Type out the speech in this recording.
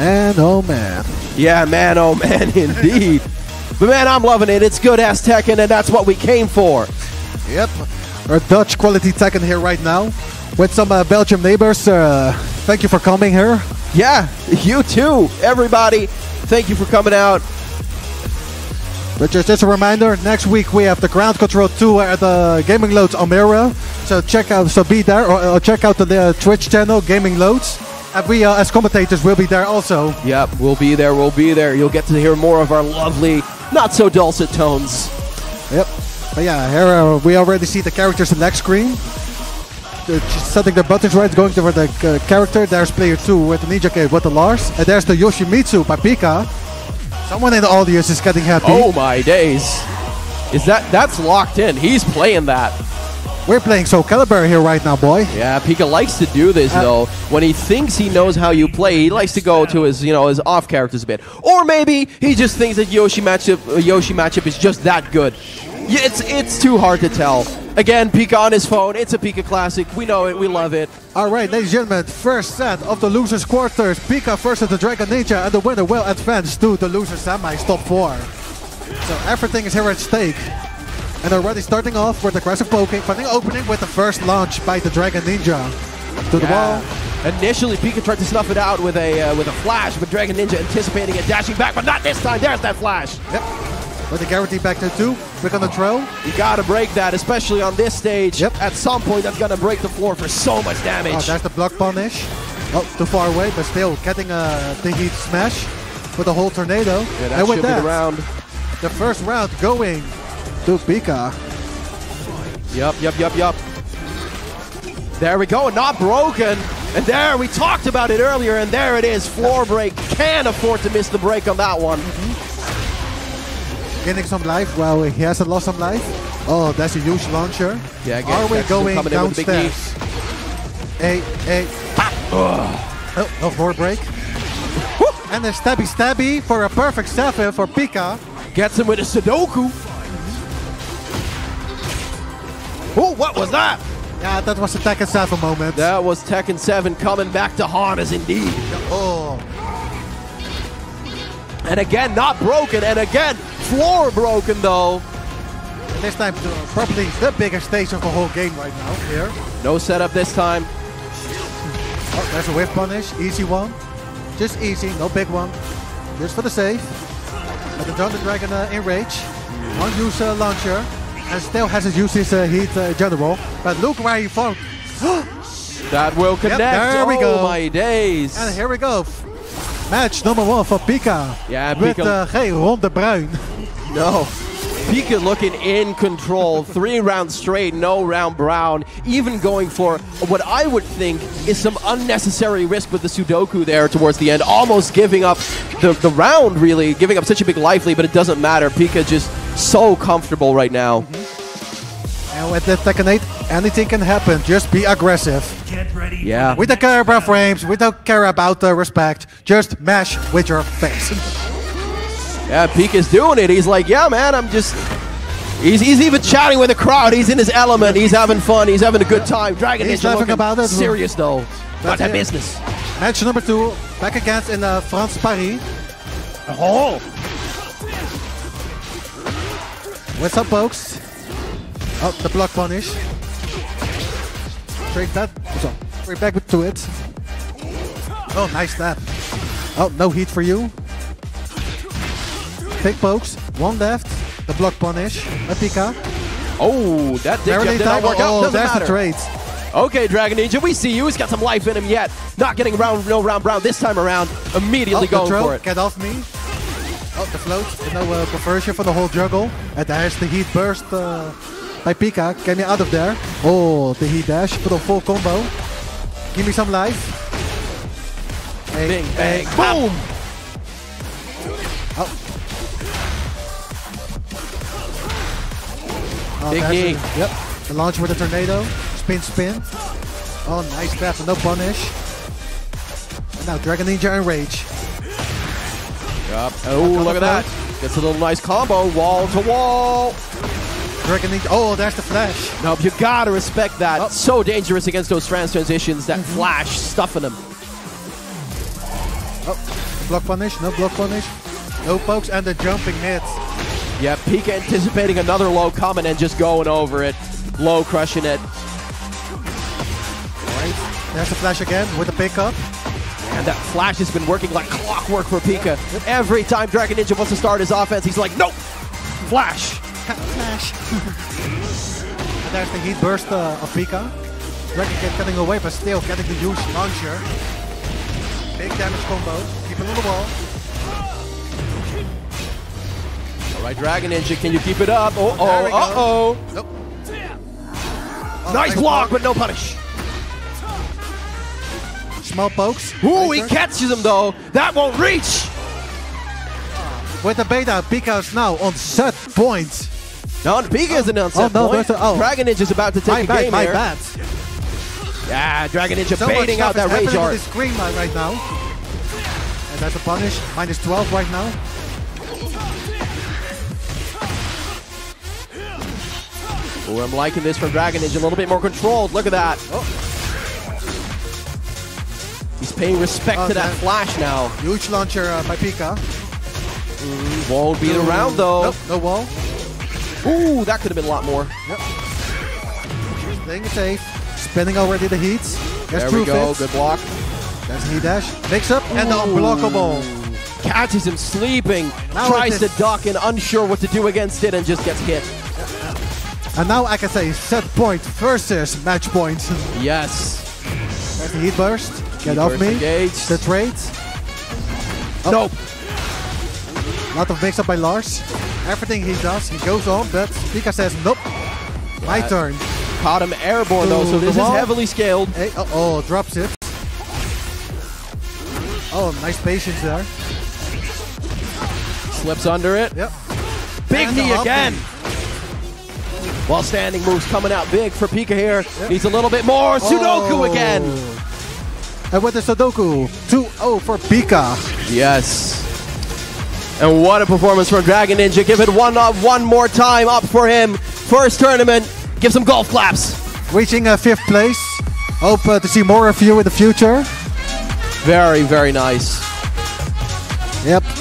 And oh man. Yeah, man, oh man, indeed. but man, I'm loving it. It's good ass Tekken, and that's what we came for. Yep. Our Dutch quality Tekken here right now with some uh, Belgium neighbors. Uh, thank you for coming here. Yeah, you too, everybody. Thank you for coming out. But just, just a reminder, next week we have the Ground Control 2 at the Gaming Loads Almere. So check out, so be there, or, or check out the, the Twitch channel, Gaming Loads. And we, uh, as commentators, will be there also. Yep, we'll be there, we'll be there. You'll get to hear more of our lovely, not so dulcet tones. Yep. But yeah, here uh, we already see the characters in the next screen. They're setting their buttons right, going for the uh, character. There's player 2 with the Ninja Kid with the Lars. And there's the Yoshimitsu by Pika. Someone in the audience is getting happy. Oh my days. Is that, that's locked in. He's playing that. We're playing Soul Calibur here right now, boy. Yeah, Pika likes to do this Uh, though. When he thinks he knows how you play, he likes to go to his, you know, his off characters a bit. Or maybe he just thinks that Yoshi matchup, uh, Yoshi matchup is just that good. Yeah, it's it's too hard to tell. Again, Pika on his phone. It's a Pika classic. We know it. We love it. All right, ladies and gentlemen, first set of the losers quarters. Pika versus the Dragon Ninja, and the winner will advance to the losers semis top four. So everything is here at stake. And already starting off with aggressive poking, finding opening with the first launch by the Dragon Ninja. To the wall. Initially, Pika tried to snuff it out with a uh, with a flash, but Dragon Ninja anticipating it, dashing back, but not this time. There's that flash. Yep. With the guarantee back to two. Quick on the throw. You gotta break that, especially on this stage. Yep. At some point, that's gonna break the floor for so much damage. Oh, there's the block punish. Oh, too far away, but still getting uh, the heat smash with the whole tornado. yeah, that and with should be that, the round. the first round going to Pika. Yep, yep, yep, yep. There we go, not broken. And there, we talked about it earlier, and there it is. Floor break. Can't afford to miss the break on that one. Getting some life. Well, he hasn't lost some life. Oh, that's a huge launcher. Yeah, again, Are we going coming in with the big knee. downstairs? Hey, hey. Oh, no floor break. and a stabby stabby for a perfect seven for Pika. Gets him with a Sudoku. Oh, what was that? Yeah, that was a Tekken 7 moment. That was Tekken 7 coming back to haunt us indeed. Oh, And again, not broken. And again, floor broken though. And this time uh, probably the biggest stage of the whole game right now. Here. No setup this time. Oh, there's a whiff punish. Easy one. Just easy, no big one. Just for the save. But the Thunder Dragon uh, in rage. One use uh, launcher. And still hasn't used his uh, heat uh, general. But look where he found. That will connect. there we oh go. my days. And here we go. Match number one for Pika. Yeah, With Pika- uh, hey, Ron de Bruin. No. Pika looking in control. Three rounds straight, no round brown. Even going for what I would think is some unnecessary risk with the Sudoku there towards the end. Almost giving up the, the round, really. Giving up such a big life lead, but it doesn't matter. Pika just so comfortable right now. And with the Tekken 8, anything can happen. Just be aggressive. Get ready. Yeah. We don't care about frames. We don't care about the respect. Just mash with your face. Yeah, Pika's doing it. He's like, yeah, man, I'm just. He's, he's even chatting with the crowd. He's in his element. He's having fun. He's having a good time. Dragon He's Ninja laughing looking about it. serious though. About that business. Match number two, back against in uh, France Paris. Oh. What's up, folks? Oh, the block punish. Straight that. So, we're back to it. Oh, nice stab. Oh, no heat for you. Big pokes. One left. The block punish. A Pika. Oh, that Barely did not work out. Oh, Doesn't there's matter. the trade. Okay, Dragon Ninja, we see you. He's got some life in him yet. Not getting round, no round brown this time around. Immediately Oh, going throw. for it. Get off me. Oh, the float. No uh, conversion for the whole juggle. And there's the heat burst uh, by Pika. Get me out of there. Oh, the heat dash for the full combo. Give me some life. Bing, hey, bang, boom! Oh. oh, Big there's knee. a- Yep. The launch with a tornado. Spin, spin. Oh, nice grab. No punish. And now Dragon Ninja and Rage. Yup. Oh, look at that. Gets a little nice combo, wall to wall. Dragon Ninja. Oh, there's the flash. Nope, you gotta respect that. Oh. So dangerous against those trans transitions, that mm-hmm. flash stuffing them. Oh, block punish, no block punish, no pokes, and the jumping hits. Yeah, Pika anticipating another low coming and just going over it. Low crushing it. Right. There's the flash again with the pickup. And that flash has been working like clockwork for Pika. Every time Dragon Ninja wants to start his offense, he's like, nope! Flash! Flash. there's the heat burst uh, of Pika. Dragon Kid getting away, but still getting the huge launcher. Big damage combo. Keep it on the wall. All right, Dragon Ninja, can you keep it up? Oh, There we oh. Nope. Oh, Nice block, but no punish. Small pokes. Ooh, he catches him though. That won't reach. With the beta, Pika is now on set point. No, Pika isn't on set oh, no, point. a- oh. Dragon Ninja's about to take My a bad, game my here. bad. Yeah, Dragon Ninja So baiting out that is rage art. the screen right right now. And that's a punish. Minus 12 right now. Ooh, I'm liking this from Dragon Ninja. A little bit more controlled. Look at that. Oh. He's paying respect Oh, to that flash now. Huge launcher uh, by Pika. Won't beat around though. Nope, no wall. Ooh, that could have been a lot more. Playing it safe. Spinning already the heats. There's there true we go. fits. Good block. There's knee dash. Mix up and the Ooh. unblockable. Catches him sleeping. Now tries to duck and unsure what to do against it and just gets hit. And now I can say set point versus match point. Yes. There's the heat burst. Get Heat off burst me. engaged. The trade. Oh. Nope. Lot of mix up by Lars. Everything he does, he goes on, but Pika says nope. My That- turn. Caught him airborne though, so this is heavily scaled. Hey, oh, oh, drops it. Oh, nice patience there. Slips under it. Yep. Big And knee again. While standing moves coming out big for Pika here. Needs a little bit more. Sudoku Oh. again. And with the Sudoku, 2-0 for Pika. Yes. And what a performance from Dragon Ninja. Give it one up, one more time up for him. First tournament. Give some golf claps. Reaching uh, fifth place. Hope uh, to see more of you in the future. Very, very nice. Yep.